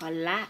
好了